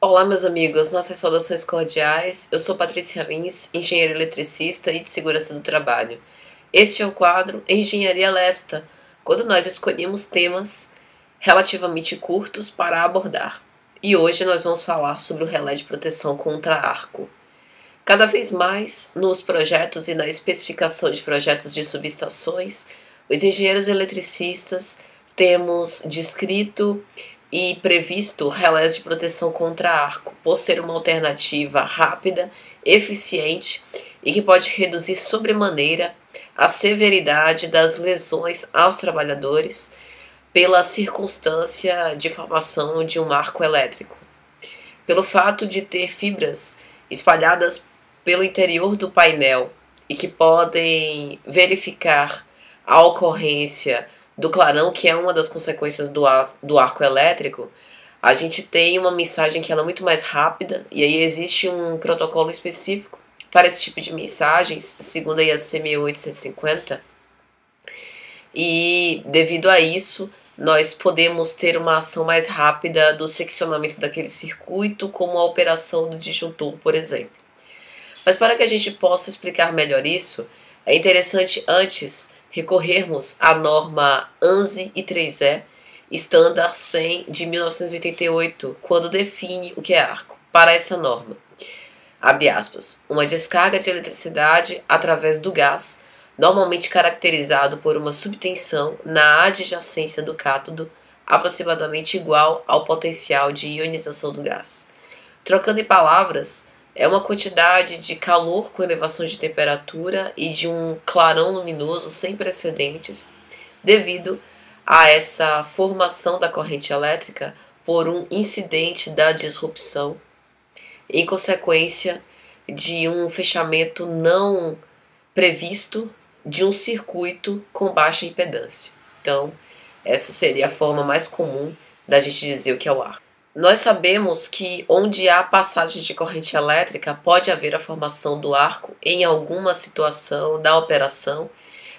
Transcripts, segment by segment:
Olá, meus amigos, nossas saudações cordiais. Eu sou Patrícia Lins, engenheira eletricista e de segurança do trabalho. Este é o quadro Engenharia Lesta, quando nós escolhemos temas relativamente curtos para abordar. E hoje nós vamos falar sobre o relé de proteção contra arco. Cada vez mais, nos projetos e na especificação de projetos de subestações, os engenheiros eletricistas temos descrito e previsto relés de proteção contra arco, por ser uma alternativa rápida, eficiente e que pode reduzir sobremaneira a severidade das lesões aos trabalhadores pela circunstância de formação de um arco elétrico. Pelo fato de ter fibras espalhadas pelo interior do painel e que podem verificar a ocorrência do clarão, que é uma das consequências do, ar, do arco elétrico, a gente tem uma mensagem que ela é muito mais rápida, e aí existe um protocolo específico para esse tipo de mensagens, segundo a IAC 6850. E devido a isso, nós podemos ter uma ação mais rápida do seccionamento daquele circuito, como a operação do disjuntor, por exemplo. Mas para que a gente possa explicar melhor isso, é interessante antes recorrermos à norma ANSI e 3E Standard 100 de 1988, quando define o que é arco. Para essa norma, abre aspas, uma descarga de eletricidade através do gás, normalmente caracterizado por uma subtensão na adjacência do cátodo, aproximadamente igual ao potencial de ionização do gás. Trocando em palavras, é uma quantidade de calor com elevação de temperatura e de um clarão luminoso sem precedentes, devido a essa formação da corrente elétrica por um incidente da disrupção, em consequência de um fechamento não previsto de um circuito com baixa impedância. Então, essa seria a forma mais comum da gente dizer o que é o arco. Nós sabemos que onde há passagem de corrente elétrica pode haver a formação do arco em alguma situação da operação,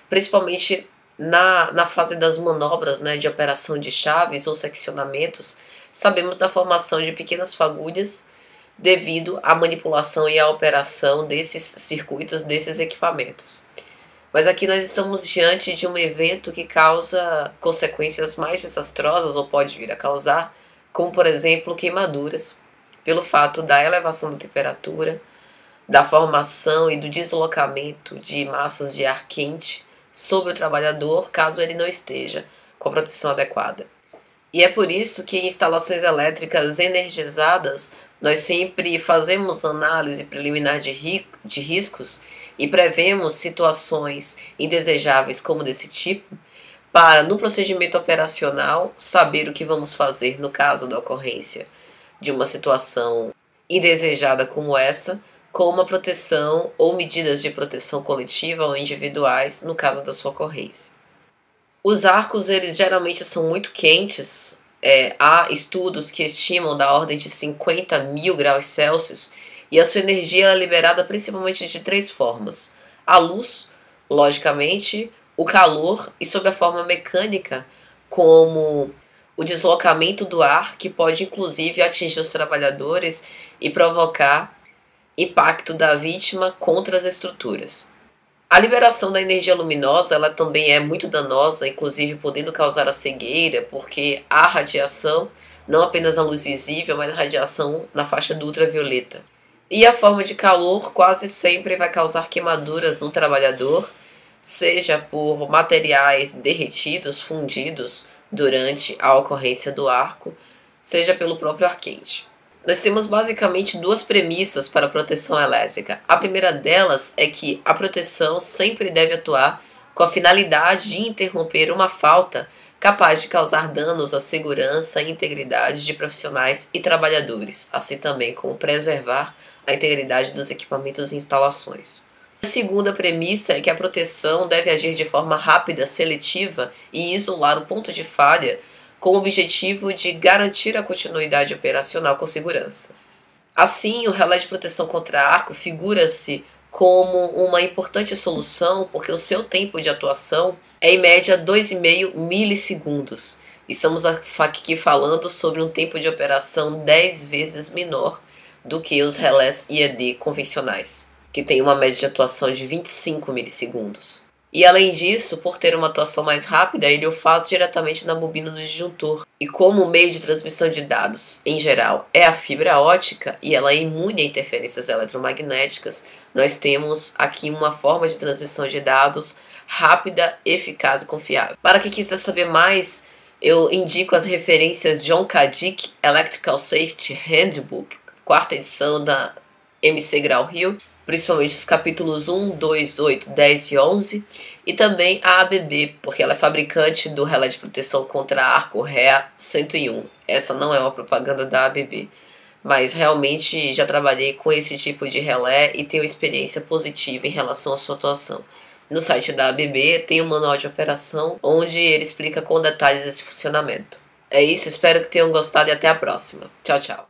principalmente na, na fase das manobras né, de operação de chaves ou seccionamentos. Sabemos da formação de pequenas fagulhas devido à manipulação e à operação desses circuitos, desses equipamentos. Mas aqui nós estamos diante de um evento que causa consequências mais desastrosas ou pode vir a causar como por exemplo queimaduras, pelo fato da elevação da temperatura, da formação e do deslocamento de massas de ar quente sobre o trabalhador caso ele não esteja com a proteção adequada. E é por isso que em instalações elétricas energizadas nós sempre fazemos análise preliminar de, ri de riscos e prevemos situações indesejáveis como desse tipo para, no procedimento operacional, saber o que vamos fazer no caso da ocorrência de uma situação indesejada como essa, com uma proteção ou medidas de proteção coletiva ou individuais no caso da sua ocorrência. Os arcos, eles geralmente são muito quentes. É, há estudos que estimam da ordem de 50 mil graus Celsius e a sua energia é liberada principalmente de três formas: a luz, logicamente, o calor e sob a forma mecânica, como o deslocamento do ar, que pode inclusive atingir os trabalhadores e provocar impacto da vítima contra as estruturas. A liberação da energia luminosa ela também é muito danosa, inclusive podendo causar a cegueira, porque há radiação, não apenas a luz visível, mas radiação na faixa do ultravioleta. E a forma de calor quase sempre vai causar queimaduras no trabalhador seja por materiais derretidos, fundidos durante a ocorrência do arco, seja pelo próprio ar quente. Nós temos basicamente duas premissas para a proteção elétrica. A primeira delas é que a proteção sempre deve atuar com a finalidade de interromper uma falta capaz de causar danos à segurança e integridade de profissionais e trabalhadores, assim também como preservar a integridade dos equipamentos e instalações. A segunda premissa é que a proteção deve agir de forma rápida, seletiva e isolar o ponto de falha com o objetivo de garantir a continuidade operacional com segurança. Assim, o relé de proteção contra arco figura-se como uma importante solução porque o seu tempo de atuação é em média 2,5 milissegundos, Estamos aqui falando sobre um tempo de operação 10 vezes menor do que os relés IED convencionais, que tem uma média de atuação de 25 milissegundos. E além disso, por ter uma atuação mais rápida, ele o faz diretamente na bobina do disjuntor. E como o meio de transmissão de dados, em geral, é a fibra ótica e ela é imune a interferências eletromagnéticas, nós temos aqui uma forma de transmissão de dados rápida, eficaz e confiável. Para quem quiser saber mais, eu indico as referências John K. Dick Electrical Safety Handbook, quarta edição da MC Grau Rio, principalmente os capítulos 1, 2, 8, 10 e 11, e também a ABB, porque ela é fabricante do relé de proteção contra arco REA 101. Essa não é uma propaganda da ABB, mas realmente já trabalhei com esse tipo de relé e tenho experiência positiva em relação à sua atuação. No site da ABB tem um manual de operação onde ele explica com detalhes esse funcionamento. É isso, espero que tenham gostado e até a próxima. Tchau, tchau.